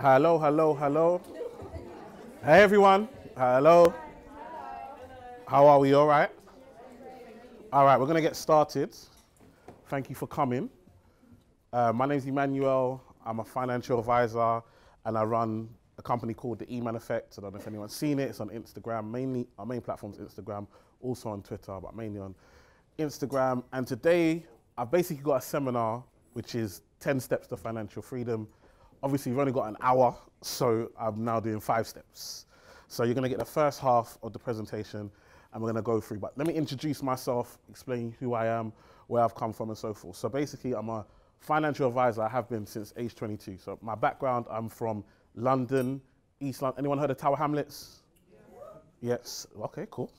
Hello, hello, hello. Hey, everyone. Hello. How are we? All right? All right, we're going to get started. Thank you for coming. Uh, my name is Emmanuel. I'm a financial advisor and I run a company called the E-Man Effect. I don't know if anyone's seen it. It's on Instagram. Mainly, our main platform is Instagram, also on Twitter, but mainly on Instagram. And today, I've basically got a seminar which is 10 steps to financial freedom. Obviously, we've only got an hour, so I'm now doing five steps. So you're going to get the first half of the presentation, and we're going to go through. But let me introduce myself, explain who I am, where I've come from, and so forth. So basically, I'm a financial advisor. I have been since age 22. So my background, I'm from London, East London. Anyone heard of Tower Hamlets? Yes. Okay, cool.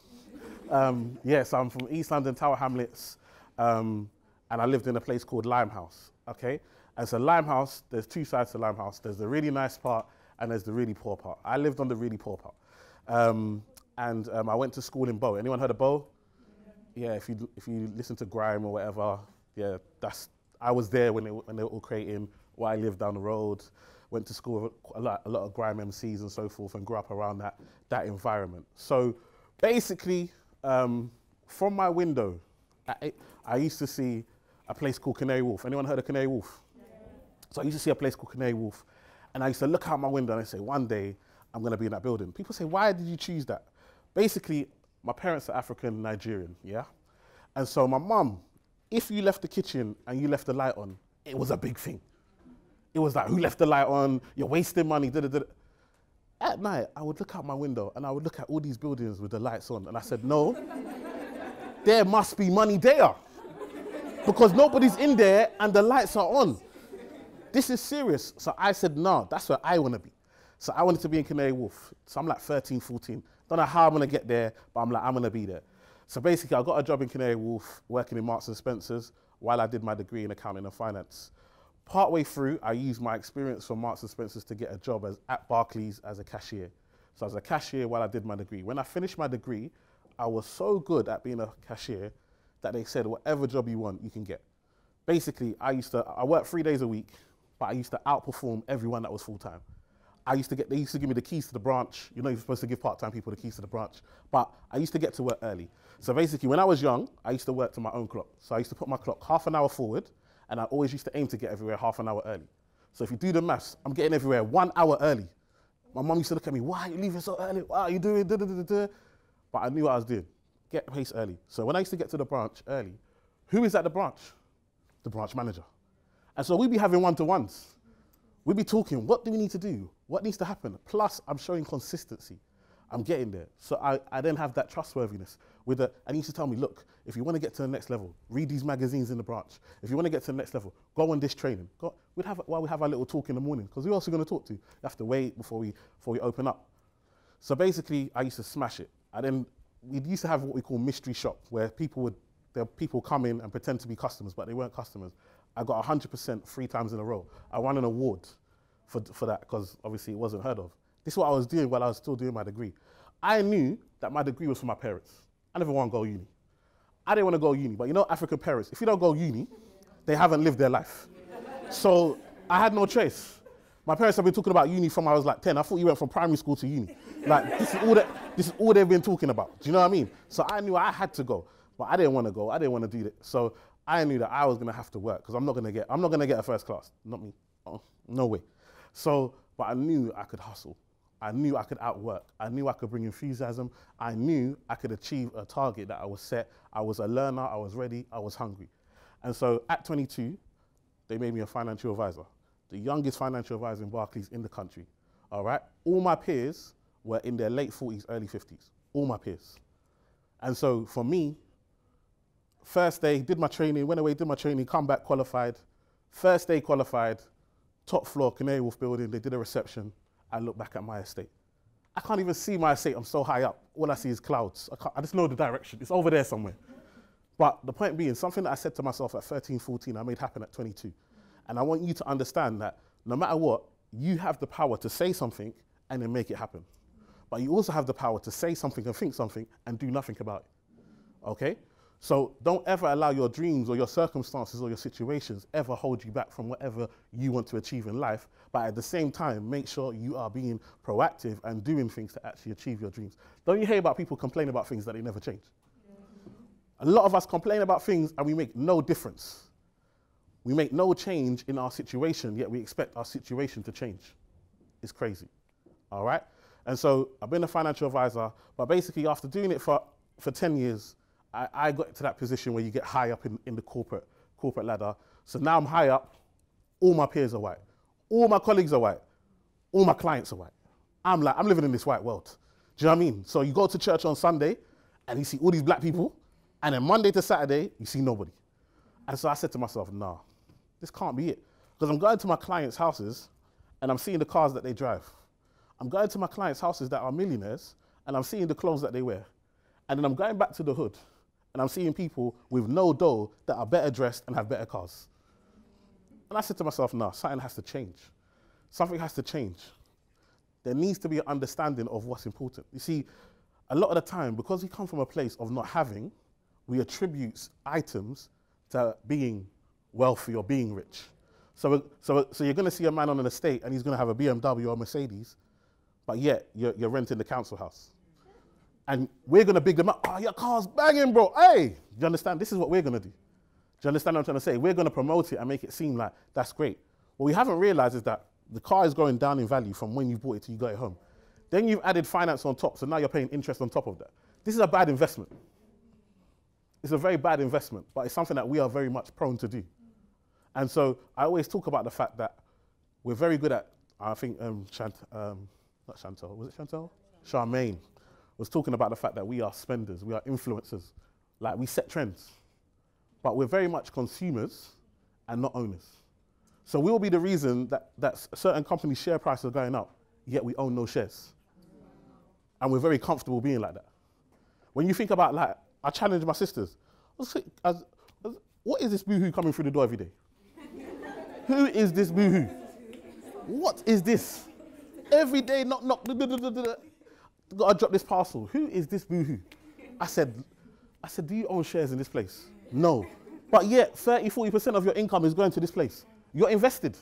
Um, yes, I'm from East London, Tower Hamlets, um, and I lived in a place called Limehouse. Okay, and so Limehouse, there's two sides to Limehouse. There's the really nice part, and there's the really poor part. I lived on the really poor part, um, and um, I went to school in Bow. Anyone heard of Bow? Yeah. If you if you listen to grime or whatever, yeah, that's I was there when they when they were all creating. Where I lived down the road, went to school with a lot, a lot of grime MCs and so forth, and grew up around that that environment. So basically, um, from my window, I, I, used to see a place called Canary Wharf. Anyone heard of Canary Wharf? So I used to see a place called Canary Wharf, and I used to look out my window and I say, one day I'm going to be in that building. People say, why did you choose that? Basically, my parents are African Nigerian, yeah, and so my mum, if you left the kitchen and you left the light on, it was a big thing. It was like, who left the light on? You're wasting money. Da, da, da. At night, I would look out my window and I would look at all these buildings with the lights on, and I said, no, there must be money there because nobody's in there and the lights are on. This is serious. So I said, no, that's where I want to be. So I wanted to be in Canary Wharf. So I'm like 13, 14. Don't know how I'm going to get there, but I'm like, I'm going to be there. So basically, I got a job in Canary Wharf working in Marks and Spencer's while I did my degree in accounting and finance. Partway through, I used my experience from Marks and Spencer's to get a job as, at Barclays as a cashier. So I was a cashier while I did my degree. When I finished my degree, I was so good at being a cashier that they said, whatever job you want, you can get. Basically, I used to, I worked three days a week, but I used to outperform everyone that was full time. I used to get, they used to give me the keys to the branch. You know, you're supposed to give part time people the keys to the branch. But I used to get to work early. So basically, when I was young, I used to work to my own clock. So I used to put my clock half an hour forward, and I always used to aim to get everywhere half an hour early. So if you do the maths, I'm getting everywhere one hour early. My mum used to look at me, why are you leaving so early? What are you doing? Da, da, da, da. But I knew what I was doing. Get pace early. So when I used to get to the branch early, who is at the branch? The branch manager. And so we'd be having one-to-ones. We'd be talking, what do we need to do? What needs to happen? Plus, I'm showing consistency. I'm getting there. So I, I then have that trustworthiness with the, and he used to tell me, look, if you want to get to the next level, read these magazines in the branch. If you want to get to the next level, go on this training. Go, we'd have, while we have our little talk in the morning, because who else are going to talk to? You have to wait before we, before we open up. So basically, I used to smash it. And then we used to have what we call mystery shop, where people would, there people come in and pretend to be customers, but they weren't customers. I got 100% three times in a row. I won an award for, for that, because obviously it wasn't heard of. This is what I was doing while I was still doing my degree. I knew that my degree was for my parents. I never want to go uni. I didn't want to go uni, but you know African parents, if you don't go uni, they haven't lived their life. So I had no choice. My parents have been talking about uni from I was like 10. I thought you went from primary school to uni. Like this is all that this is all they've been talking about. Do you know what I mean? So I knew I had to go. But I didn't want to go. I didn't want to do that. So I knew that I was gonna have to work because I'm not gonna get I'm not gonna get a first class. Not me. Oh, no way. So, but I knew I could hustle. I knew I could outwork. I knew I could bring enthusiasm. I knew I could achieve a target that I was set. I was a learner. I was ready. I was hungry. And so at 22, they made me a financial advisor, the youngest financial advisor in Barclays in the country. All right. All my peers were in their late 40s, early 50s. All my peers. And so for me, first day, did my training, went away, did my training, come back qualified. First day qualified, top floor, Canary Wharf building, they did a reception. I look back at my estate. I can't even see my estate, I'm so high up. All I see is clouds. I, I just know the direction, it's over there somewhere. But the point being, something that I said to myself at 13, 14, I made happen at 22. And I want you to understand that no matter what, you have the power to say something and then make it happen. But you also have the power to say something and think something and do nothing about it. Okay? So don't ever allow your dreams or your circumstances or your situations ever hold you back from whatever you want to achieve in life. But at the same time, make sure you are being proactive and doing things to actually achieve your dreams. Don't you hear about people complaining about things that they never change? A lot of us complain about things and we make no difference. We make no change in our situation, yet we expect our situation to change. It's crazy. All right? And so I've been a financial advisor, but basically after doing it for, for 10 years, I, I got to that position where you get high up in, in the corporate, corporate ladder. So now I'm high up, all my peers are white, all my colleagues are white, all my clients are white. I'm like, I'm living in this white world. Do you know what I mean? So you go to church on Sunday and you see all these black people, and then Monday to Saturday, you see nobody. And so I said to myself, nah, this can't be it. Because I'm going to my clients' houses and I'm seeing the cars that they drive. I'm going to my clients' houses that are millionaires and I'm seeing the clothes that they wear. And then I'm going back to the hood and I'm seeing people with no dough that are better dressed and have better cars. And I said to myself, no, something has to change. Something has to change. There needs to be an understanding of what's important. You see, a lot of the time, because we come from a place of not having, we attribute items to being wealthy or being rich. So, so, so you're going to see a man on an estate and he's going to have a BMW or a Mercedes, but yet you're, you're renting the council house and we're going to big them up. Oh, your car's banging, bro. Hey, do you understand? This is what we're going to do. Do you understand what I'm trying to say? We're going to promote it and make it seem like that's great. What we haven't realized is that the car is going down in value from when you bought it to you got it home. Then you've added finance on top, so now you're paying interest on top of that. This is a bad investment. It's a very bad investment, but it's something that we are very much prone to do. And so I always talk about the fact that we're very good at, I think, um, Chant, um, not Chantal, was it Chantal? Charmaine was talking about the fact that we are spenders, we are influencers, like we set trends. But we're very much consumers and not owners. So we'll be the reason that, that certain companies' share prices are going up, yet we own no shares. And we're very comfortable being like that. When you think about like, I challenge my sisters. What is this boohoo coming through the door every day? Who is this boohoo? What is this? Every day, knock, knock, got to drop this parcel. Who is this boohoo? I said, I said, do you own shares in this place? No. But yet, 30, 40% of your income is going to this place. You're invested.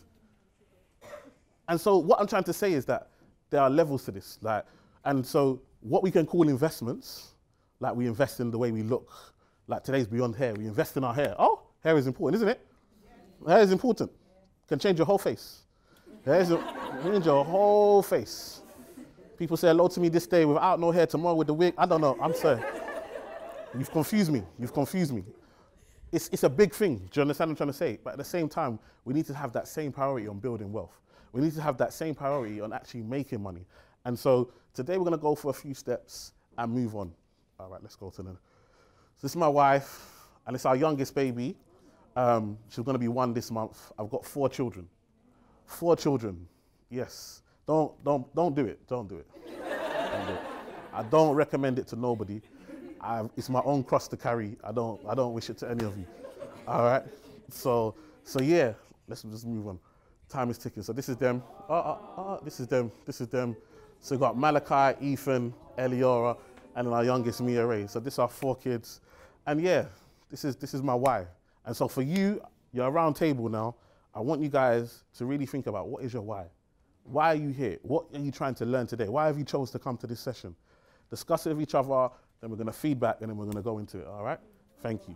And so what I'm trying to say is that there are levels to this. Like, and so what we can call investments, like we invest in the way we look, like today's beyond hair, we invest in our hair. Oh, hair is important, isn't it? Hair is important. Can change your whole face. Hair is change your whole face. People say hello to me this day without no hair, tomorrow with the wig. I don't know. I'm sorry. You've confused me. You've confused me. It's, it's a big thing. Do you understand what I'm trying to say? But at the same time, we need to have that same priority on building wealth. We need to have that same priority on actually making money. And so today we're going to go for a few steps and move on. All right, let's go to the. So this is my wife, and it's our youngest baby. Um, she's going to be one this month. I've got four children. Four children. Yes. Don't, don't, don't do it. Don't do it. don't do it. I don't recommend it to nobody. I, it's my own cross to carry. I don't, I don't wish it to any of you. All right. So, so yeah. Let's just move on. Time is ticking. So this is them. Oh, oh, oh, this is them. This is them. So we got Malachi, Ethan, Eliora, and then our youngest Mia Ray. So this are four kids, and yeah, this is this is my why. And so for you, you're around table now. I want you guys to really think about what is your why. Why are you here? What are you trying to learn today? Why have you chose to come to this session? Discuss it with each other, then we're going to feedback, and then we're going to go into it. All right? Thank you.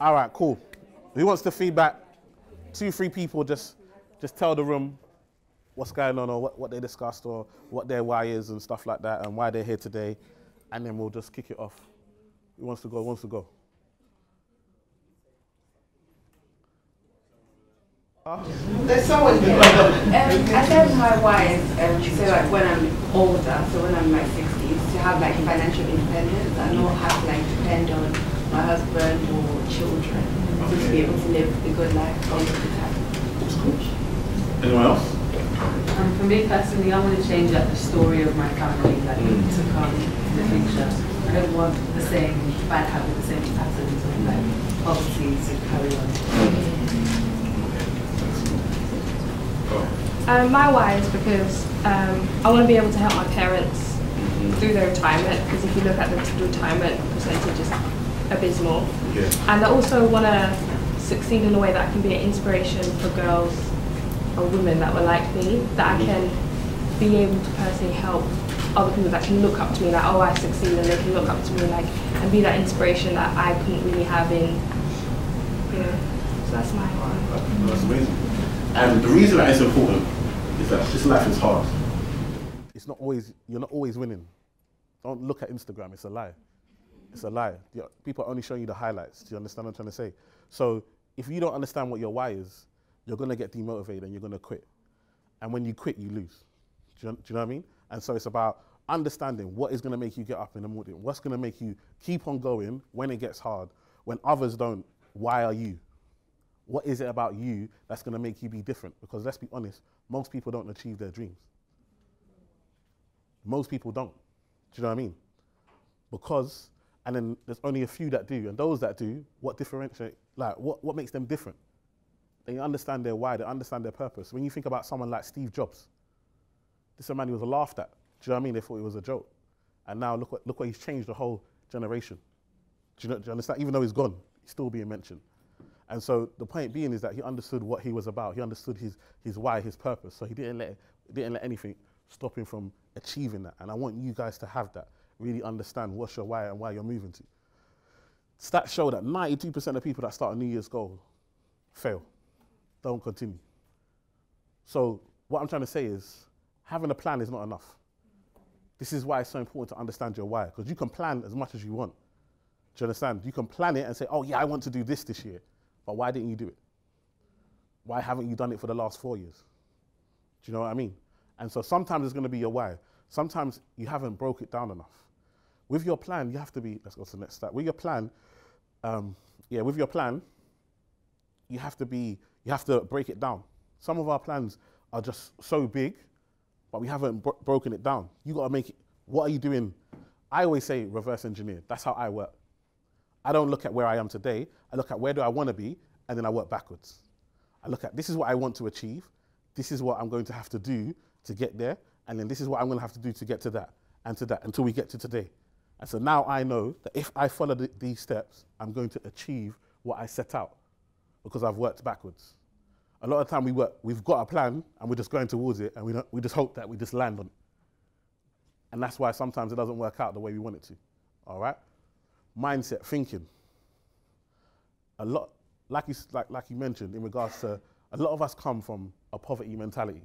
All right, cool. Who wants to feedback? Two, three people just just tell the room what's going on or what, what they discussed or what their why is and stuff like that and why they're here today. And then we'll just kick it off. Who wants to go? Who wants to go? There's someone here. Um, I said my wife, um, so like when I'm older, so when I'm in my 60s, to have like financial independence and not have like depend on my husband or children to be able to live a good life all of the time. Anyone else? Um, for me personally, I want to change up the story of my family like, mm. to come in the future. I don't want the same bad habits, the same patterns of like poverty to carry on. Um, my why is because um, I want to be able to help my parents through their retirement. Because if you look at the retirement percentage, is abysmal. Yeah. And I also want to succeed in a way that I can be an inspiration for girls or women that were like me, that I can be able to personally help other people that can look up to me, like, oh, I succeed, and they can look up to me, like, and be that inspiration that I couldn't really have in, you know. So that's my one. That's amazing. And the reason that it's important is that this life is hard. It's not always, you're not always winning. Don't look at Instagram, it's a lie. It's a lie. People are only showing you the highlights. Do you understand what I'm trying to say? So if you don't understand what your why is, you're going to get demotivated and you're going to quit. And when you quit, you lose. Do you, do you know what I mean? And so it's about understanding what is going to make you get up in the morning, what's going to make you keep on going when it gets hard, when others don't. Why are you? What is it about you that's going to make you be different? Because let's be honest, most people don't achieve their dreams. Most people don't. Do you know what I mean? Because, and then there's only a few that do, and those that do, what differentiate, like, what, what makes them different? They understand their why, they understand their purpose. When you think about someone like Steve Jobs, this is a man who was laughed at. Do you know what I mean? They thought it was a joke. And now look what, look what he's changed the whole generation. Do you, know, do you understand? Even though he's gone, he's still being mentioned. And so the point being is that he understood what he was about. He understood his, his why, his purpose. So he didn't let, didn't let anything stop him from achieving that. And I want you guys to have that. Really understand what's your why and why you're moving to. Stats show that 92% of people that start a New Year's goal fail, don't continue. So what I'm trying to say is having a plan is not enough. This is why it's so important to understand your why, because you can plan as much as you want. Do you understand? You can plan it and say, oh, yeah, I want to do this this year. But why didn't you do it? Why haven't you done it for the last four years? Do you know what I mean? And so sometimes it's going to be your why. Sometimes you haven't broke it down enough. With your plan, you have to be, let's go to the next step. With your plan, um, yeah, with your plan, you have to be, you have to break it down. Some of our plans are just so big, but we haven't bro- broken it down. You got to make it, what are you doing? I always say reverse engineer. That's how I work. I don't look at where I am today. I look at where do I want to be, and then I work backwards. I look at this is what I want to achieve. This is what I'm going to have to do to get there, and then this is what I'm going to have to do to get to that and to that until we get to today. And so now I know that if I follow the, these steps, I'm going to achieve what I set out because I've worked backwards. A lot of time we work, we've got a plan and we're just going towards it, and we, we just hope that we just land on it. And that's why sometimes it doesn't work out the way we want it to. All right? Mindset, thinking. A lot, like you, like, like you mentioned, in regards to a lot of us come from a poverty mentality.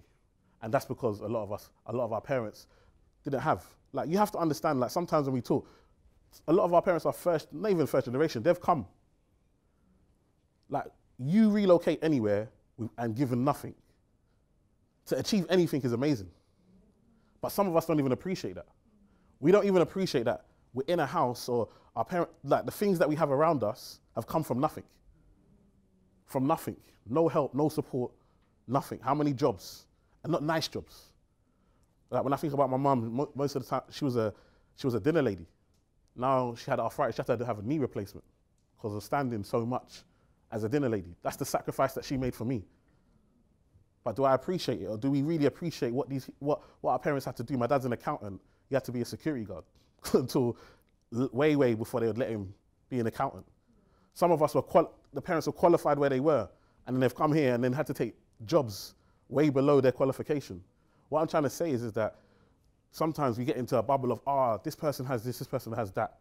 And that's because a lot of us, a lot of our parents didn't have. Like, you have to understand, like, sometimes when we talk, a lot of our parents are first, not even first generation, they've come. Like, you relocate anywhere and given nothing. To achieve anything is amazing. But some of us don't even appreciate that. We don't even appreciate that we're in a house or our parent, like the things that we have around us have come from nothing. From nothing. No help, no support, nothing. How many jobs? And not nice jobs. Like when I think about my mum, mo- most of the time she was a she was a dinner lady. Now she had arthritis, she had to have a knee replacement because of standing so much as a dinner lady. That's the sacrifice that she made for me. But do I appreciate it, or do we really appreciate what these what, what our parents had to do? My dad's an accountant; he had to be a security guard until way, way before they would let him be an accountant. Some of us were, quali- the parents were qualified where they were, and then they've come here and then had to take jobs way below their qualification. What I'm trying to say is, is that sometimes we get into a bubble of, ah, this person has this, this person has that.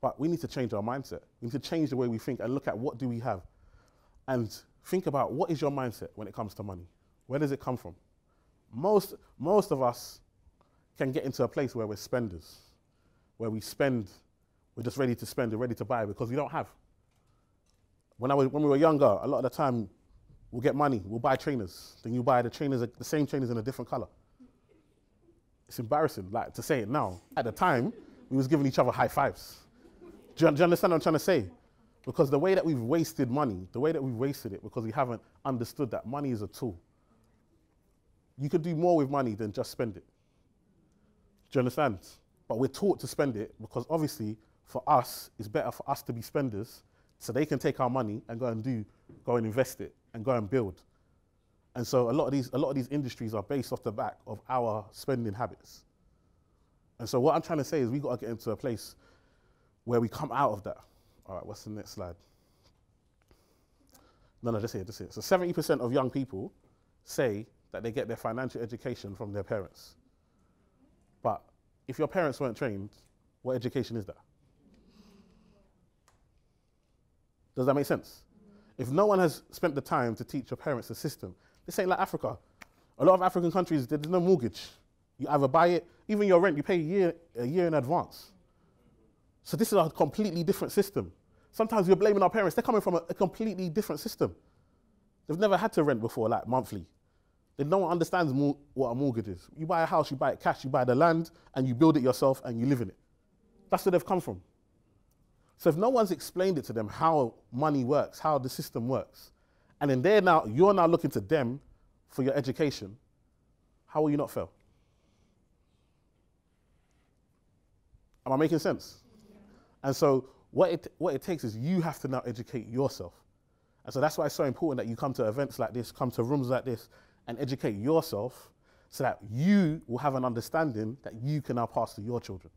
But we need to change our mindset. We need to change the way we think and look at what do we have. And think about what is your mindset when it comes to money? Where does it come from? Most, most of us can get into a place where we're spenders where we spend, we're just ready to spend, we're ready to buy because we don't have. When, I was, when we were younger, a lot of the time we'll get money, we'll buy trainers. Then you buy the trainers, the same trainers in a different color. It's embarrassing, like to say it now. At the time, we was giving each other high fives. Do you, do you understand what I'm trying to say? Because the way that we've wasted money, the way that we've wasted it, because we haven't understood that money is a tool. You could do more with money than just spend it. Do you understand? But we're taught to spend it because obviously for us, it's better for us to be spenders so they can take our money and go and do, go and invest it and go and build. And so a lot of these, a lot of these industries are based off the back of our spending habits. And so what I'm trying to say is we've got to get into a place where we come out of that. All right, what's the next slide? No, no, just here, just here. So 70% of young people say that they get their financial education from their parents. But if your parents weren't trained, what education is that? Does that make sense? If no one has spent the time to teach your parents the system, this ain't like Africa. A lot of African countries, there's no mortgage. You either buy it, even your rent, you pay a year, a year in advance. So this is a completely different system. Sometimes we're blaming our parents. They're coming from a, a completely different system. They've never had to rent before, like monthly. They no one understands what a mortgage is. You buy a house, you buy it cash, you buy the land, and you build it yourself, and you live in it. That's where they've come from. So if no one's explained it to them how money works, how the system works, and then they're now you're now looking to them for your education, how will you not fail? Am I making sense? And so what it, what it takes is you have to now educate yourself. And so that's why it's so important that you come to events like this, come to rooms like this, and educate yourself so that you will have an understanding that you can now pass to your children.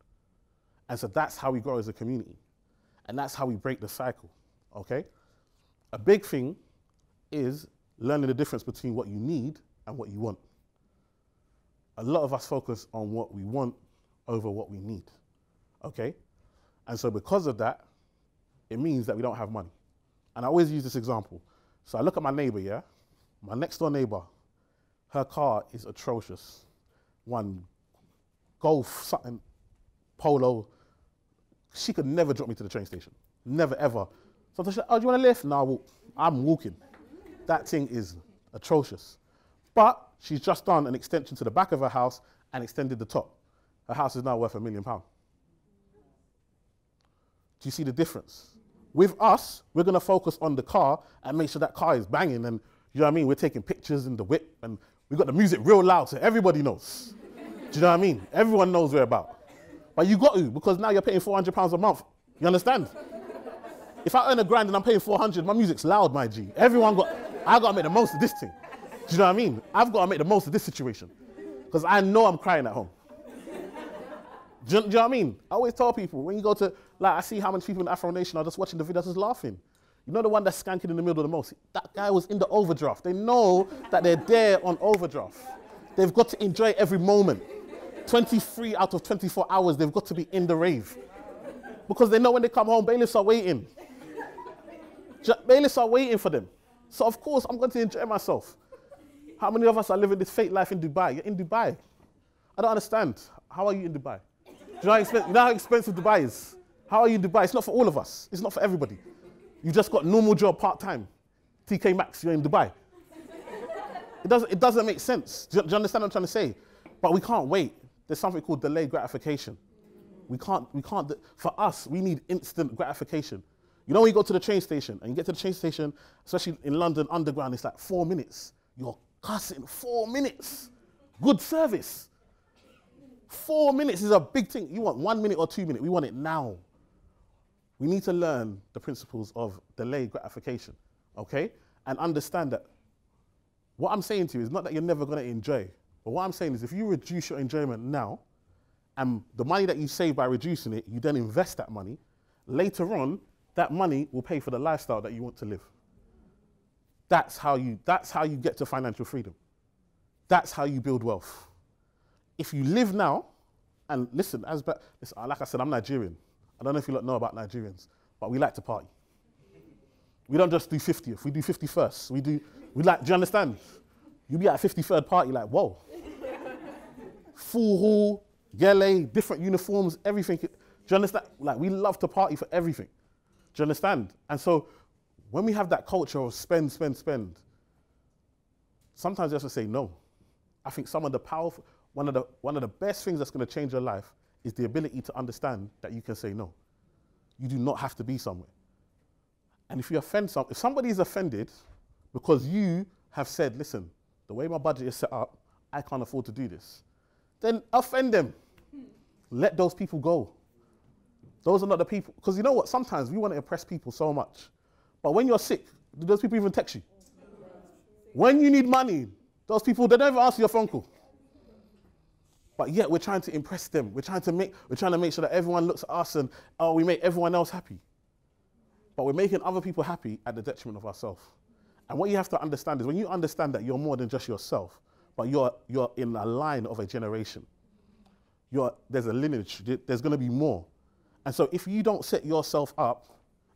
And so that's how we grow as a community. And that's how we break the cycle. Okay? A big thing is learning the difference between what you need and what you want. A lot of us focus on what we want over what we need. Okay? And so because of that, it means that we don't have money. And I always use this example. So I look at my neighbor, yeah? My next door neighbor, her car is atrocious. One golf, something, polo. She could never drop me to the train station. Never, ever. So she's like, oh, do you want to lift? No, I walk. I'm walking. That thing is atrocious. But she's just done an extension to the back of her house and extended the top. Her house is now worth a million pounds. Do you see the difference? With us, we're going to focus on the car and make sure that car is banging. And you know what I mean? We're taking pictures in the whip and we got the music real loud so everybody knows. Do you know what I mean? Everyone knows we're about. But you got to because now you're paying 400 pounds a month. You understand? If I earn a grand and I'm paying 400, my music's loud, my G. Everyone got, I got to make the most of this thing. Do you know what I mean? I've got to make the most of this situation because I know I'm crying at home. Do you, do you, know what I mean? I always tell people when you go to, like, I see how many people in Afro Nation are just watching the videos just laughing. You know the one that's skanking in the middle of the most? That guy was in the overdraft. They know that they're there on overdraft. They've got to enjoy every moment. 23 out of 24 hours, they've got to be in the rave. Because they know when they come home, bailiffs are waiting. Bailiffs are waiting for them. So, of course, I'm going to enjoy myself. How many of us are living this fake life in Dubai? You're in Dubai. I don't understand. How are you in Dubai? Do you know how, expensive, you know how expensive Dubai is? How are you in Dubai? It's not for all of us. It's not for everybody. You just got normal job part time. TK Maxx, you're in Dubai. It doesn't, it doesn't make sense. Do you, do you understand what I'm trying to say? But we can't wait. There's something called delayed gratification. We can't, we can't, for us, we need instant gratification. You know when you go to the train station and you get to the train station, especially in London Underground, it's like four minutes. You're cussing four minutes. Good service. Four minutes is a big thing. You want one minute or two minutes. We want it now. We need to learn the principles of delayed gratification, okay? And understand that what I'm saying to you is not that you're never going to enjoy, but what I'm saying is if you reduce your enjoyment now, and the money that you save by reducing it, you then invest that money, later on, that money will pay for the lifestyle that you want to live. That's how you, that's how you get to financial freedom. That's how you build wealth if you live now, and listen, as like I said, I'm Nigerian. I don't know if you know about Nigerians, but we like to party. We don't just do 50th, we do 51st. We do, we like, do you understand? You be at a 53rd party, like, whoa. Full hall, gele, different uniforms, everything. Do you understand? Like, we love to party for everything. Do you understand? And so, when we have that culture of spend, spend, spend, sometimes you have to say no. I think some of the powerful, one of the, one of the best things that's going to change your life is the ability to understand that you can say no. You do not have to be somewhere. And if you offend some, if somebody is offended because you have said, listen, the way my budget is set up, I can't afford to do this, then offend them. Hmm. Let those people go. Those are not the people. Because you know what? Sometimes we want to impress people so much. But when you're sick, do those people even text you? When you need money, those people, they never answer your phone call. But yet we're trying to impress them. We're trying to make, we're trying to make sure that everyone looks at us and, oh, we make everyone else happy. But we're making other people happy at the detriment of ourselves. And what you have to understand is when you understand that you're more than just yourself, but you're, you're in a line of a generation, you're, there's a lineage, there's going to be more. And so if you don't set yourself up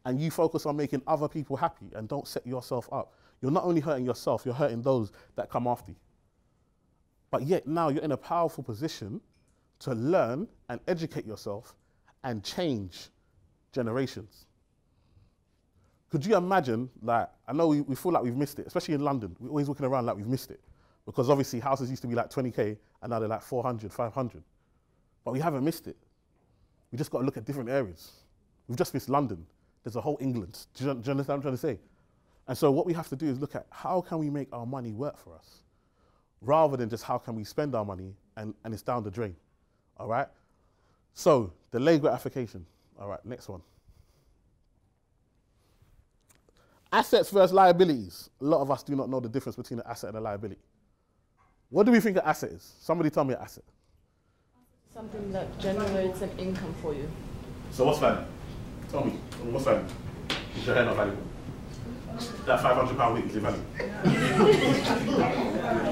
and you focus on making other people happy and don't set yourself up, you're not only hurting yourself, you're hurting those that come after you. But yet now you're in a powerful position to learn and educate yourself and change generations. Could you imagine, like, I know we, we feel like we've missed it, especially in London. We're always looking around like we've missed it. Because obviously houses used to be like 20K and now they're like 400, 500. But we haven't missed it. We just got to look at different areas. We've just missed London. There's a whole England. Do you, do you understand what I'm trying to say? And so what we have to do is look at how can we make our money work for us? Rather than just how can we spend our money and, and it's down the drain. All right? So, the delayed gratification. All right, next one. Assets versus liabilities. A lot of us do not know the difference between an asset and a liability. What do we think an asset is? Somebody tell me an asset. Something that generates an income for you. So what's value? Tell me. What's value? Is your hair not valuable? That five hundred pound week is invalid.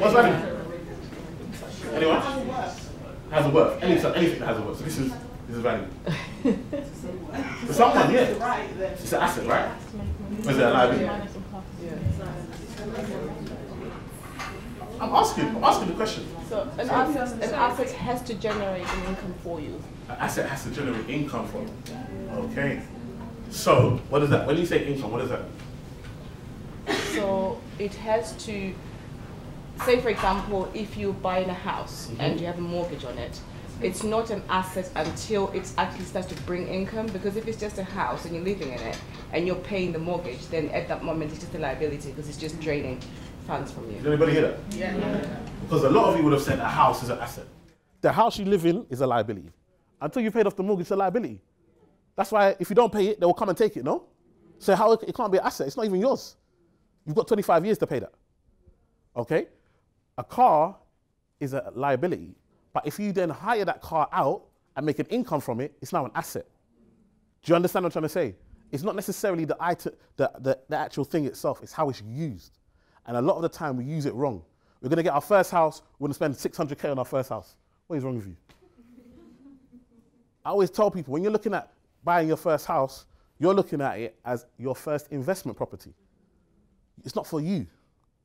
What's value? Anyone? Has a worth. Any, anything that has a worth. So this is this is value. For someone, yeah. It's an asset, right? Or is it a liability? I'm asking. I'm asking the question. So an asset, an asset has to generate an income for you. An asset has to generate income for you. Okay. So, what is that? When you say income, what is that? So it has to, say for example, if you buy in a house Mhm. and you have a mortgage on it, it's not an asset until it actually starts to bring income. Because if it's just a house and you're living in it and you're paying the mortgage, then at that moment it's just a liability because it's just draining funds from you. Did you. anybody hear that? Yeah. Because a lot of you would have said a house is an asset. The house you live in is a liability. Until you've paid off the mortgage, it's a liability. That's why if you don't pay it, they will come and take it, no? So how it, it can't be an asset. It's not even yours. You've got 25 years to pay that. Okay? A car is a liability. But if you then hire that car out and make an income from it, it's now an asset. Do you understand what I'm trying to say? It's not necessarily the, item, the, the, the actual thing itself, it's how it's used. And a lot of the time we use it wrong. We're going to get our first house, we're going to spend 600K on our first house. What is wrong with you? I always tell people when you're looking at buying your first house, you're looking at it as your first investment property. It's not for you.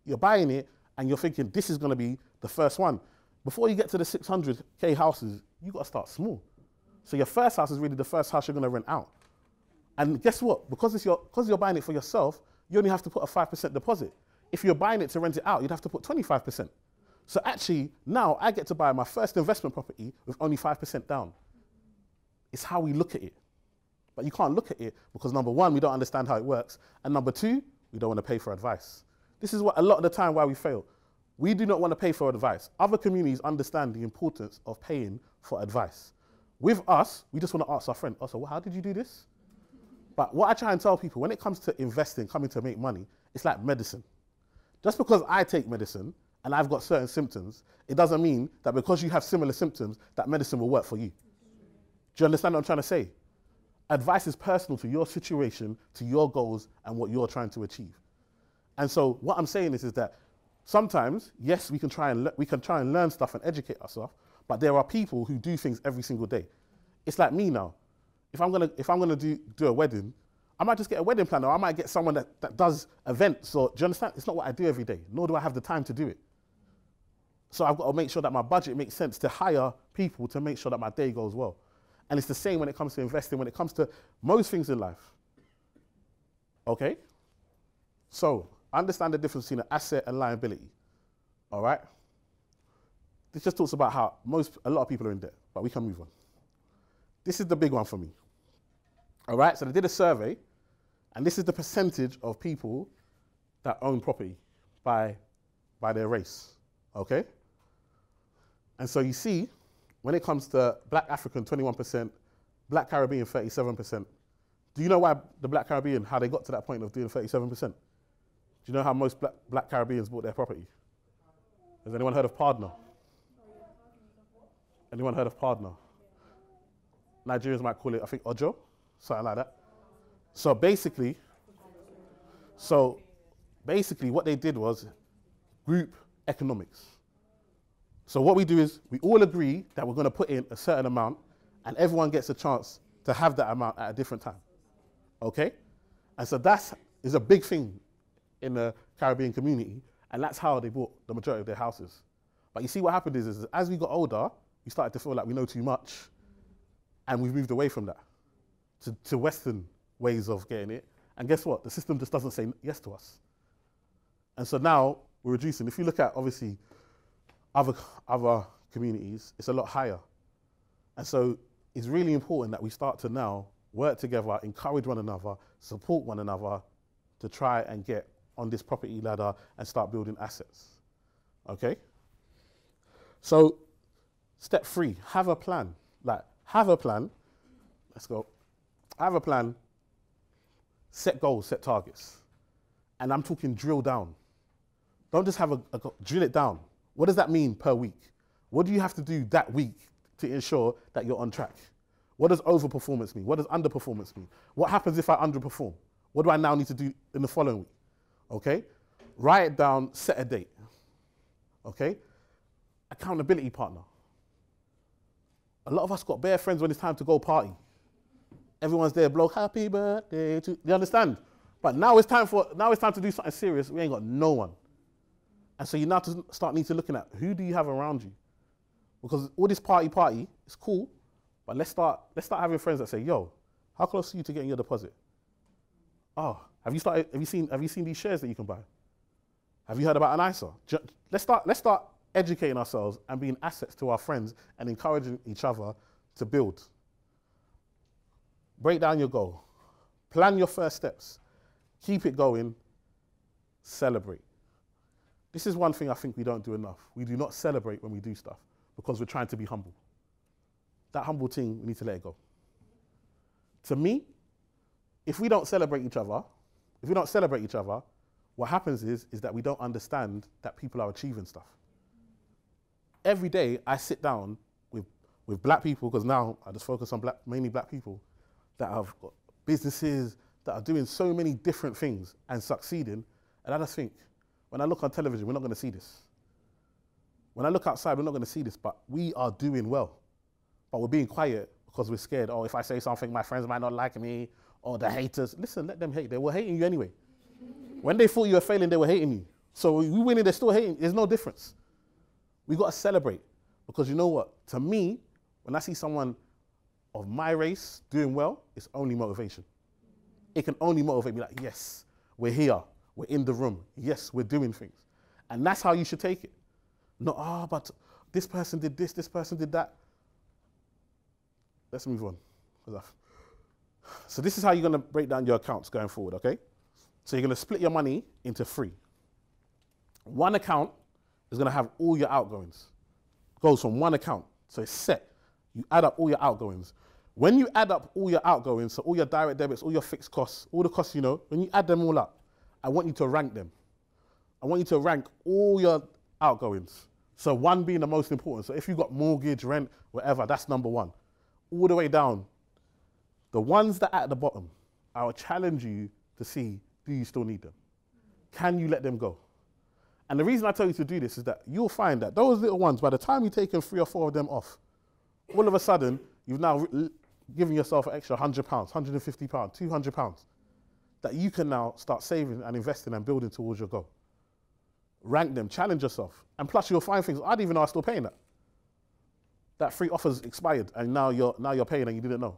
You're buying it and you're thinking this is going to be the first one. Before you get to the 600k houses, you got to start small. So your first house is really the first house you're going to rent out. And guess what? Because it's your, because you're buying it for yourself, you only have to put a 5% deposit. If you're buying it to rent it out, you'd have to put 25%. So actually, now I get to buy my first investment property with only 5% down. It's how we look at it. But you can't look at it because number one, we don't understand how it works. And number two, we don't want to pay for advice. This is what a lot of the time why we fail. We do not want to pay for advice. Other communities understand the importance of paying for advice. With us, we just want to ask our friend, oh, also, well, how did you do this? But what I try and tell people when it comes to investing, coming to make money, it's like medicine. Just because I take medicine and I've got certain symptoms, it doesn't mean that because you have similar symptoms, that medicine will work for you. Do you understand what I'm trying to say? Advice is personal to your situation, to your goals, and what you're trying to achieve. And so what I'm saying is, is that sometimes, yes, we can try and we can try and learn stuff and educate ourselves, but there are people who do things every single day. It's like me now. If I'm gonna if I'm gonna do, do a wedding, I might just get a wedding planner. Or I might get someone that, that does events. Or do you understand? It's not what I do every day, nor do I have the time to do it. So I've got to make sure that my budget makes sense to hire people to make sure that my day goes well. And it's the same when it comes to investing, when it comes to most things in life. Okay? So, understand the difference between an asset and liability. All right? This just talks about how most, a lot of people are in debt, but we can move on. This is the big one for me. All right? So, they did a survey, and this is the percentage of people that own property by, by their race. Okay? And so you see, when it comes to black African, 21%, black Caribbean, 37%, Do you know why the Black Caribbean, how they got to that point of doing 37%? Do you know how most Black, black Caribbeans bought their property? Has anyone heard of Pardner? Anyone heard of Pardner? Nigerians might call it, I think, Ojo, something like that. So basically, so basically what they did was group economics. So what we do is we all agree that we're going to put in a certain amount and everyone gets a chance to have that amount at a different time. Okay? And so that's is a big thing in the Caribbean community and that's how they bought the majority of their houses. But you see what happened is, is as we got older, we started to feel like we know too much and we've moved away from that to, to Western ways of getting it. And guess what? The system just doesn't say yes to us. And so now we're reducing. If you look at obviously other, other communities, it's a lot higher. And so it's really important that we start to now work together, encourage one another, support one another to try and get on this property ladder and start building assets. Okay? So, step three, have a plan. Like, have a plan. Let's go. Have a plan. Set goals, set targets. And I'm talking drill down. Don't just have a, a drill it down. What does that mean per week? What do you have to do that week to ensure that you're on track? What does overperformance mean? What does underperformance mean? What happens if I underperform? What do I now need to do in the following week? Okay? Write it down, set a date. Okay? Accountability partner. A lot of us got bare friends when it's time to go party. Everyone's there, bloke, happy birthday to you understand? But now it's time for now it's time to do something serious. We ain't got no one. And so you now to start need to looking at who do you have around you? Because all this party party is cool, but let's start let's start having friends that say, yo, how close are you to getting your deposit? Oh, have you started have you seen have you seen these shares that you can buy? Have you heard about an ISA? Let's start let's start educating ourselves and being assets to our friends and encouraging each other to build. Break down your goal. Plan your first steps. Keep it going. Celebrate. This is one thing I think we don't do enough. We do not celebrate when we do stuff because we're trying to be humble. That humble thing, we need to let it go. To me, if we don't celebrate each other, if we don't celebrate each other, what happens is, is that we don't understand that people are achieving stuff every day I sit down with, with black people, because now I just focus on black, mainly black people, that have got businesses, that are doing so many different things and succeeding. And I just think, when I look on television, we're not going to see this. When I look outside, we're not going to see this, but we are doing well. But we're being quiet because we're scared. Oh, if I say something, my friends might not like me, or the haters. Listen, let them hate. They were hating you anyway. when they thought you were failing, they were hating you. So you winning, they're still hating. There's no difference. We got to celebrate because you know what? To me, when I see someone of my race doing well, it's only motivation. It can only motivate me like, yes, we're here, we're in the room, yes, we're doing things. And that's how you should take it. Not, ah, oh, but this person did this, this person did that. Let's move on. So this is how you're going to break down your accounts going forward, okay? So you're going to split your money into three. One account is going to have all your outgoings. Goes from one account. So it's set. You add up all your outgoings. When you add up all your outgoings, so all your direct debits, all your fixed costs, all the costs you know, when you add them all up, I want you to rank them. I want you to rank all your outgoings. So one being the most important. So if you've got mortgage, rent, whatever, that's number one. All the way down. The ones that are at the bottom, I will challenge you to see, do you still need them? Can you let them go? And the reason I tell you to do this is that you'll find that those little ones, by the time you've taken three or four of them off, all of a sudden, you've now given yourself an extra £100, £150, £200 that you can now start saving and investing and building towards your goal. Rank them, challenge yourself. And plus, you'll find things, I didn't even know I was still paying that. That free offer's expired and now you're, now you're paying and you didn't know.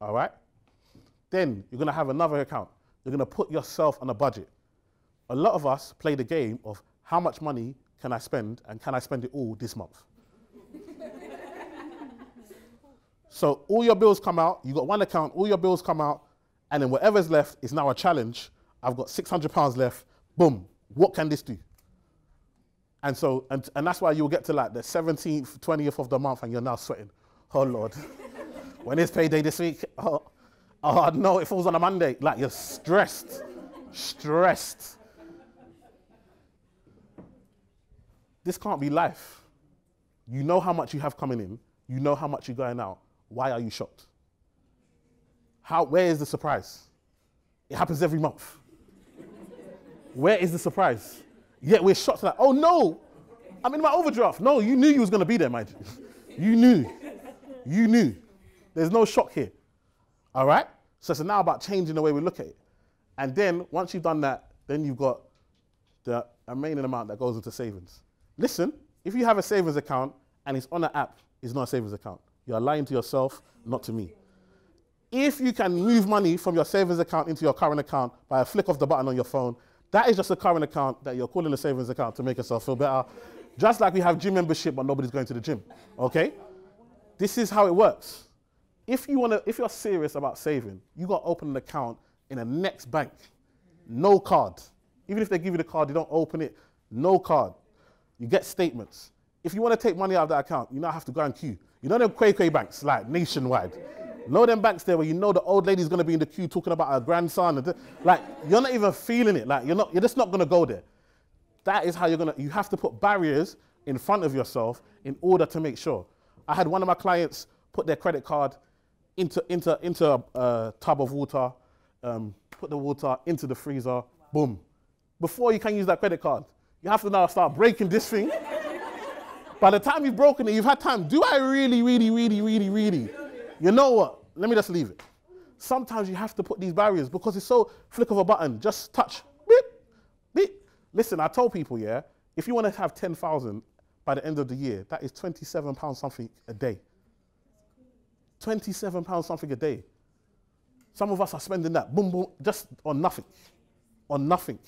All right? Then you're to have another account. You're to put yourself on a budget a lot of us play the game of how much money can I spend and can I spend it all this month? so all your bills come out, you got one account, all your bills come out, and then whatever's left is now a challenge. I've got 600 pounds left. Boom. What can this do? And so, and, and that's why you'll get to like the 17th, 20th of the month and you're now sweating. Oh Lord. when is payday this week? Oh. Oh no, it falls on a Monday. Like you're stressed. stressed. This can't be life. You know how much you have coming in, you know how much you're going out. Why are you shocked? How, where is the surprise? It happens every month. Where is the surprise? Yet we're shocked like, oh no, I'm in my overdraft. No, you knew you was gonna be there, you. You knew. You knew. There's no shock here. All right? So it's now about changing the way we look at it. And then once you've done that, then you've got the remaining amount that goes into savings. Listen, if you have a savings account and it's on an app, it's not a savings account. You're lying to yourself, not to me. If you can move money from your savings account into your current account by a flick of the button on your phone, that is just a current account that you're calling a savings account to make yourself feel better. Just like we have gym membership, but nobody's going to the gym. Okay? This is how it works. If you wanna, if you're serious about saving, you got to open an account in a next bank. No card. Even if they give you the card, you don't open it. No card. You get statements. If you want to take money out of that account, you now have to go and queue. You know them Quay Quay banks, like nationwide. Know them banks there where you know the old lady's to be in the queue talking about her grandson. And like, you're not even feeling it. Like, you're, not, you're just not to go there. That is how you're to, you have to put barriers in front of yourself in order to make sure. I had one of my clients put their credit card into, into, into a, tub of water, um, put the water into the freezer, boom. Before you can use that credit card, you have to now start breaking this thing. By the time you've broken it, you've had time. Do I really, really, really, really, really? You know what? Let me just leave it. Sometimes you have to put these barriers because it's so flick of a button. Just touch. Beep, beep. Listen, I told people, yeah, if you want to have 10,000 by the end of the year, that is 27 pounds something a day. 27 pounds something a day. Some of us are spending that, boom, boom, just on nothing. On nothing.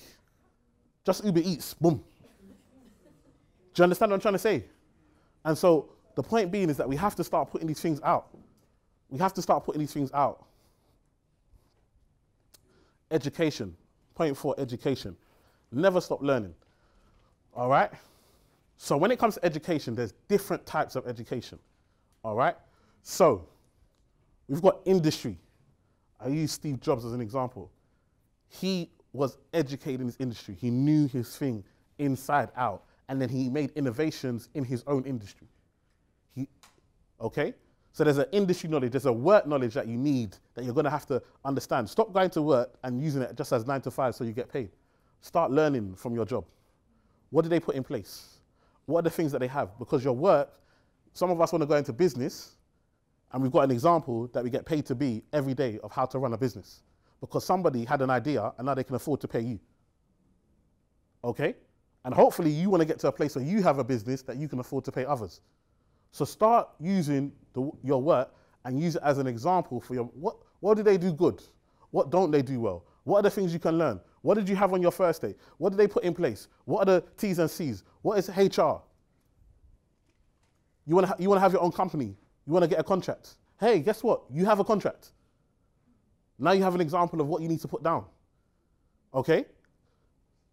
Just Uber Eats, boom. Do you understand what I'm trying to say? And so the point being is that we have to start putting these things out. We have to start putting these things out. Education. Point four, education. Never stop learning. All right? So when it comes to education, there's different types of education. All right? So we've got industry. I use Steve Jobs as an example. He was educated in his industry. He knew his thing inside out. And then he made innovations in his own industry. He, okay? So there's an industry knowledge, there's a work knowledge that you need that you're gonna have to understand. Stop going to work and using it just as nine to five so you get paid. Start learning from your job. What do they put in place? What are the things that they have? Because your work, some of us wanna go into business and we've got an example that we get paid to be every day of how to run a business because somebody had an idea and now they can afford to pay you. Okay? And hopefully you want to get to a place where you have a business that you can afford to pay others. So start using the, your work and use it as an example for your what what do they do good? What don't they do well? What are the things you can learn? What did you have on your first day? What did they put in place? What are the T's and C's? What is HR? You want to ha- you want to have your own company. You want to get a contract. Hey, guess what? You have a contract. Now you have an example of what you need to put down. Okay?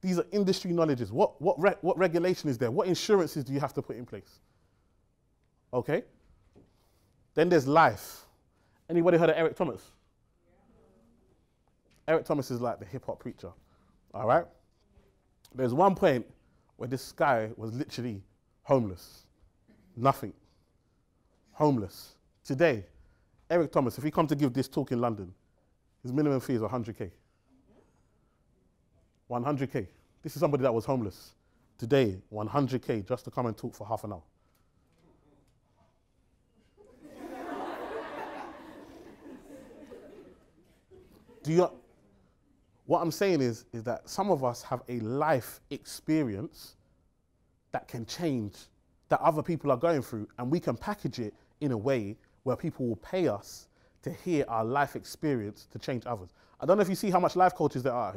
These are industry knowledges. What, what, re- what regulation is there? What insurances do you have to put in place? Okay? Then there's life. Anybody heard of Eric Thomas? Eric Thomas is like the hip hop preacher. All right? There's one point where this guy was literally homeless. Nothing. Homeless. Today, Eric Thomas, if he come to give this talk in London, his minimum fee is 100k. 100k. This is somebody that was homeless. Today, 100k just to come and talk for half an hour. Do you? What I'm saying is, is that some of us have a life experience that can change that other people are going through, and we can package it in a way where people will pay us to hear our life experience to change others. I don't know if you see how much life coaches there are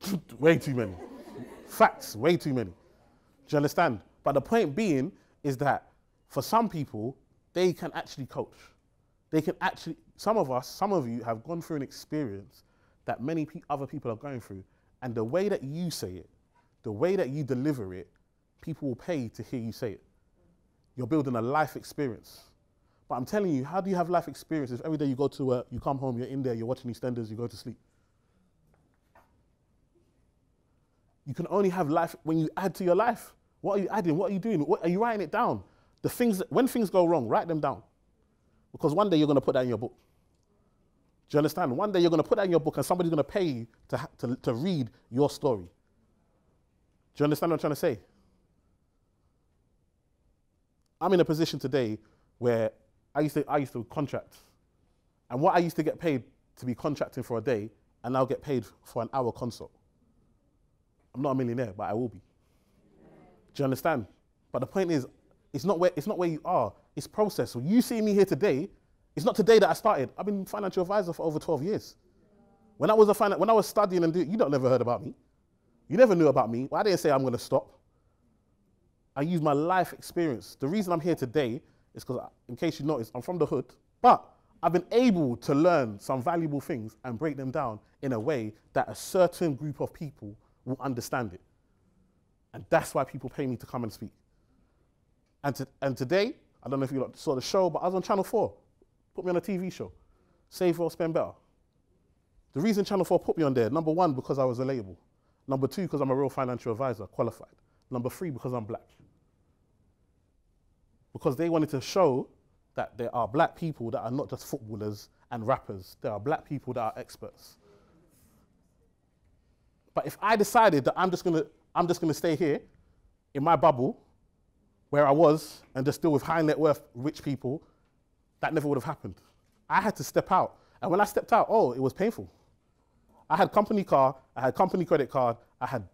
here. way too many. Facts, way too many. Do you understand? But the point being is that for some people, they can actually coach. They can actually, some of us, some of you have gone through an experience that many pe- other people are going through. And the way that you say it, the way that you deliver it, people will pay to hear you say it. You're building a life experience. But I'm telling you, how do you have life experience if every day you go to work, you come home, you're in there, you're watching EastEnders, you go to sleep? You can only have life when you add to your life. What are you adding? What are you doing? What, are you writing it down? The things that, when things go wrong, write them down. Because one day you're going to put that in your book. Do you understand? One day you're going to put that in your book and somebody's going to pay you to, to, to read your story. Do you understand what I'm trying to say? I'm in a position today where I used to, I used to contract. And what I used to get paid to be contracting for a day, and now get paid for an hour consult. I'm not a millionaire, but I will be. Do you understand? But the point is, it's not where, it's not where you are, it's process. So you see me here today, it's not today that I started. I've been financial advisor for over 12 years. When I was, a finan- when I was studying and doing, you don't never heard about me. You never knew about me. Well, I didn't say I'm going to stop. I use my life experience. The reason I'm here today is because, in case you noticed, I'm from the hood, but I've been able to learn some valuable things and break them down in a way that a certain group of people will understand it. And that's why people pay me to come and speak. And, to, and today, I don't know if you saw the show, but I was on Channel 4. Put me on a TV show. Save or Spend Better. The reason Channel 4 put me on there, number one, because I was a label. Number two, because I'm a real financial advisor, qualified. Number three, because I'm black. Because they wanted to show that there are black people that are not just footballers and rappers, there are black people that are experts. But if I decided that I'm just gonna, I'm just gonna stay here in my bubble where I was and just deal with high net worth rich people, that never would have happened. I had to step out. And when I stepped out, oh, it was painful. I had company car, I had company credit card, I had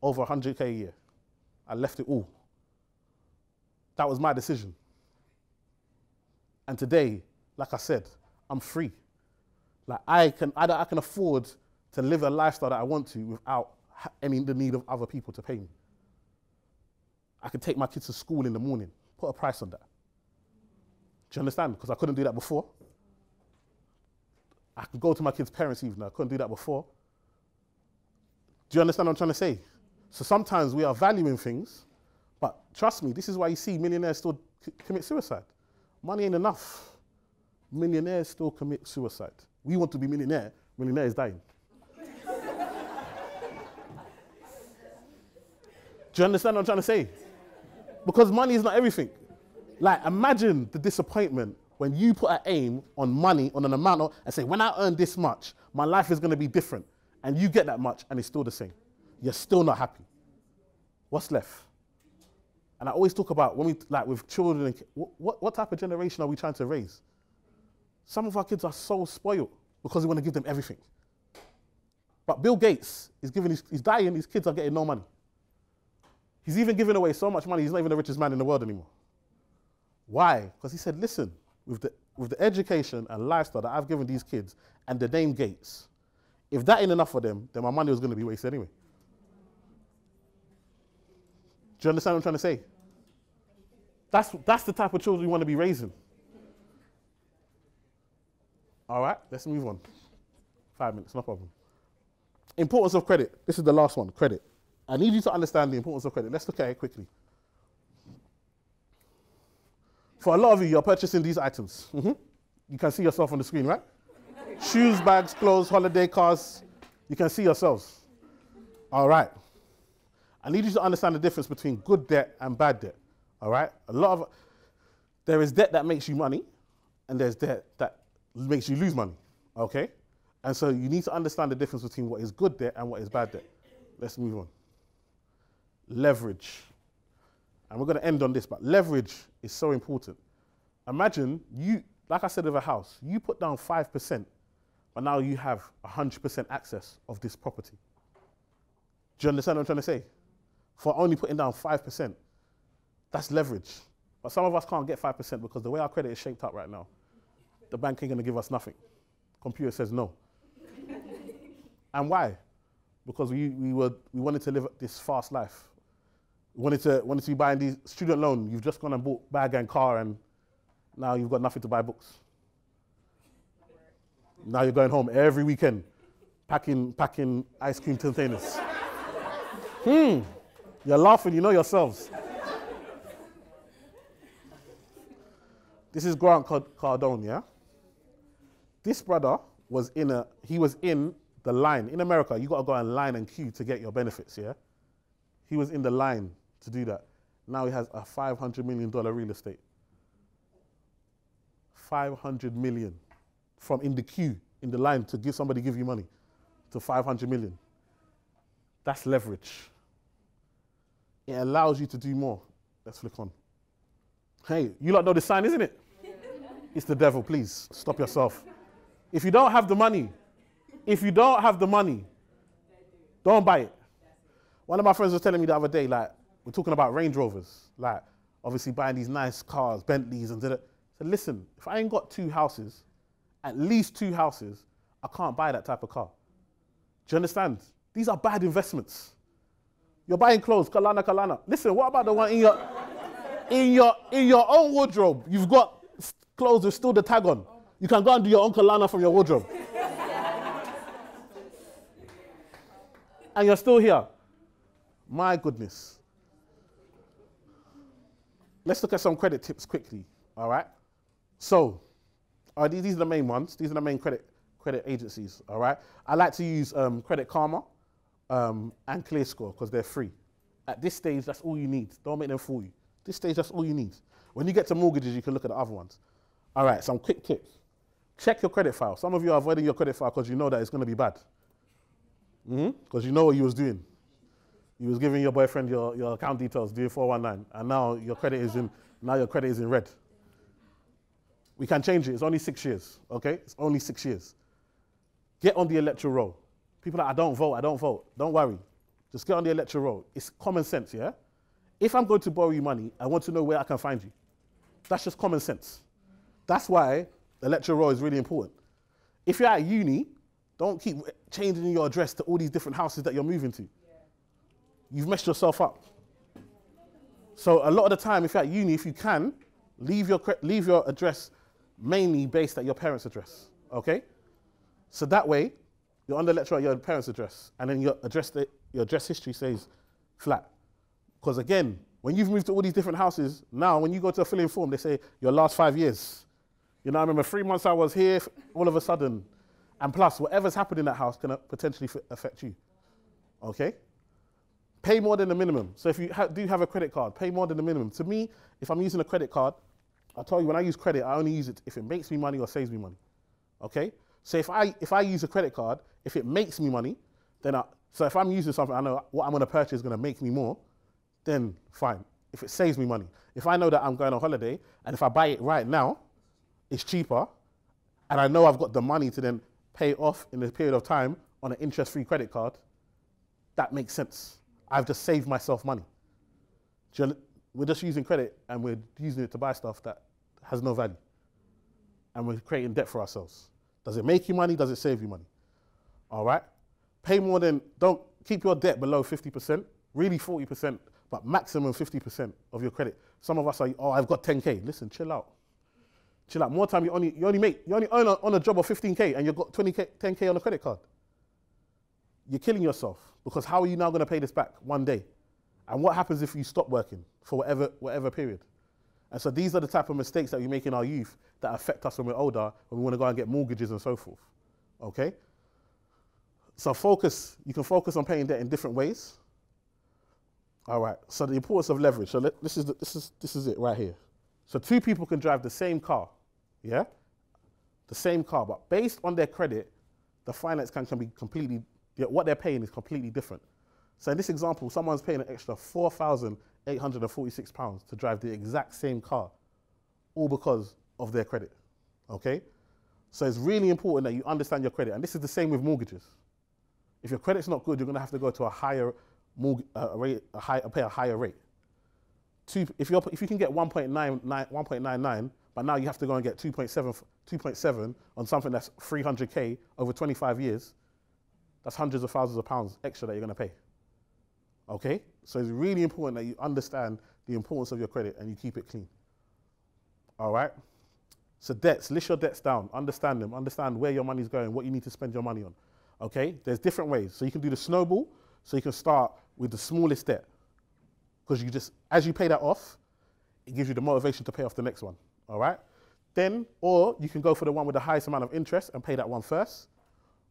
over 100k a year. I left it all. That was my decision. And today, like I said, I'm free. Like I can, I, I can afford to live a lifestyle that I want to without any the need of other people to pay me. I could take my kids to school in the morning. Put a price on that. Do you understand? Because I couldn't do that before. I could go to my kids' parents' evening. I couldn't do that before. Do you understand what I'm trying to say? So sometimes we are valuing things, but trust me, this is why you see millionaires still c- commit suicide. Money ain't enough. Millionaires still commit suicide. We want to be millionaire, millionaire is dying. Do you understand what I'm trying to say? Because money is not everything. Like, imagine the disappointment when you put an aim on money, on an amount, of, and say, when I earn this much, my life is going to be different. And you get that much, and it's still the same. You're still not happy. What's left? And I always talk about when we, like, with children, what, what, type of generation are we trying to raise? Some of our kids are so spoiled because we want to give them everything. But Bill Gates is giving, his, he's dying, his kids are getting no money. He's even giving away so much money, he's not even the richest man in the world anymore. Why? Because he said, listen, with the, with the education and lifestyle that I've given these kids and the name Gates, if that ain't enough for them, then my money was going to be wasted anyway. Do you understand what I'm trying to say? That's, that's the type of children we want to be raising. All right, let's move on. Five minutes, no problem. Importance of credit. This is the last one credit. I need you to understand the importance of credit. Let's look at it quickly. For a lot of you, you're purchasing these items. Mhm. You can see yourself on the screen, right? Shoes, bags, clothes, holiday cars. You can see yourselves. All right. I need you to understand the difference between good debt and bad debt. All right? A lot of there is debt that makes you money, and there's debt that makes you lose money. Okay? And so you need to understand the difference between what is good debt and what is bad debt. Let's move on. Leverage. And we're going to end on this, but leverage is so important. Imagine you, like I said of a house, you put down 5%, but now you have 100% access of this property. Do you understand what I'm trying to say? For only putting down 5%, that's leverage. But some of us can't get 5% because the way our credit is shaped up right now, the bank ain't going to give us nothing. Computer says no. and why? Because we, we, were, we wanted to live this fast life. Wanted to, wanted to be buying these student loan. You've just gone and bought bag and car, and now you've got nothing to buy books. Now you're going home every weekend, packing, packing ice cream containers. hmm. You're laughing, you know yourselves. This is Grant Card- Cardone, yeah? This brother was in a, he was in the line. In America, you got to go in line and queue to get your benefits, yeah? He was in the line to do that. Now he has a $500 million real estate. 500 million from in the queue, in the line to give somebody give you money to 500 million. That's leverage. It allows you to do more. Let's flick on. Hey, you lot know the sign, isn't it? it's the devil, please. Stop yourself. If you don't have the money, if you don't have the money, don't buy it. One of my friends was telling me the other day, like, we're talking about Range Rovers, like, obviously buying these nice cars, Bentleys, and da So listen, if I ain't got two houses, at least two houses, I can't buy that type of car. Do you understand? These are bad investments. You're buying clothes, Klarna Klarna. Listen, what about the one in your in your in your own wardrobe? You've got clothes with still the tag on. You can go and do your own Klarna from your wardrobe. and you're still here. My goodness. Let's look at some credit tips quickly. All right. So, uh, these, these are the main ones. These are the main credit credit agencies. All right. I like to use um, Credit Karma um, and ClearScore because they're free. At this stage, that's all you need. Don't make them fool you. This stage, that's all you need. When you get to mortgages, you can look at the other ones. All right. Some quick tips. Check your credit file. Some of you are avoiding your credit file because you know that it's going to be bad. Because mm-hmm? you know what you was doing. You was giving your boyfriend your, your account details, doing 419, and now your credit is in now your credit is in red. We can change it. It's only six years, okay? It's only six years. Get on the electoral roll. People are like, I don't vote, I don't vote. Don't worry. Just get on the electoral roll. It's common sense, yeah? If I'm going to borrow you money, I want to know where I can find you. That's just common sense. That's why the electoral roll is really important. If you're at uni, don't keep changing your address to all these different houses that you're moving to. You've messed yourself up. So a lot of the time, if you're at uni, if you can, leave your, leave your address mainly based at your parents' address, okay? So that way, you're on the lecture at your parents' address, and then your address, your address history says flat. Because again, when you've moved to all these different houses, now when you go to a filling form, they say your last five years. You know, I remember three months I was here, all of a sudden, and plus, whatever's happened in that house can potentially affect you. Okay? Pay more than the minimum. So if you ha do have a credit card, pay more than the minimum. To me, if I'm using a credit card, I tell you when I use credit, I only use it if it makes me money or saves me money. Okay? So if I if I use a credit card, if it makes me money, then I, so if I'm using something, I know what I'm going to purchase is going to make me more, then fine. If it saves me money, if I know that I'm going on holiday and if I buy it right now, it's cheaper, and I know I've got the money to then pay off in a period of time on an interest-free credit card, that makes sense. I've just saved myself money. We're just using credit and we're using it to buy stuff that has no value. And we're creating debt for ourselves. Does it make you money? Does it save you money? All right? Pay more than, don't keep your debt below 50%, really 40%, but maximum 50% of your credit. Some of us are, oh, I've got 10K. Listen, chill out. Chill out. More time, you only, you only make, you only earn a, on a job of 15K and you've got 20K, 10K on a credit card. You're killing yourself because how are you now going to pay this back one day? And what happens if you stop working for whatever, whatever period? And so these are the type of mistakes that we make in our youth that affect us when we're older, when we want to go and get mortgages and so forth. Okay? So focus, you can focus on paying debt in different ways. All right, so the importance of leverage. So let, this, is the, this, is, this is it right here. So two people can drive the same car, yeah? The same car, but based on their credit, the finance can, can be completely, what they're paying is completely different. So in this example, someone's paying an extra £4,846 to drive the exact same car, all because of their credit, okay? So it's really important that you understand your credit. And this is the same with mortgages. If your credit's not good, you're gonna have to go to a higher mortgage, uh, rate, a high, pay a higher rate. Two, if, you're, if you can get 1.99, but now you have to go and get 2.7, 2.7 on something that's 300K over 25 years, that's hundreds of thousands of pounds extra that you're gonna pay. Okay? So it's really important that you understand the importance of your credit and you keep it clean. All right? So debts, list your debts down, understand them, understand where your money's going, what you need to spend your money on. Okay? There's different ways. So you can do the snowball, so you can start with the smallest debt. Because you just, as you pay that off, it gives you the motivation to pay off the next one. All right? Then, or you can go for the one with the highest amount of interest and pay that one first.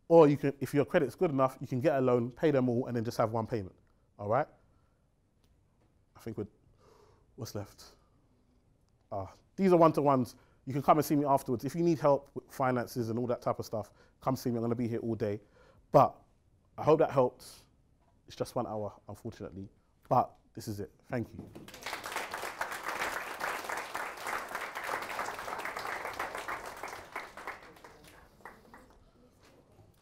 Or you can, if your credit's good enough, you can get a loan, pay them all, and then just have one payment. All right? I think we're, what's left? Ah, these are one-to-ones. You can come and see me afterwards. If you need help with finances and all that type of stuff, come see me. I'm going to be here all day. But I hope that helped. It's just one hour, unfortunately. But this is it. Thank you.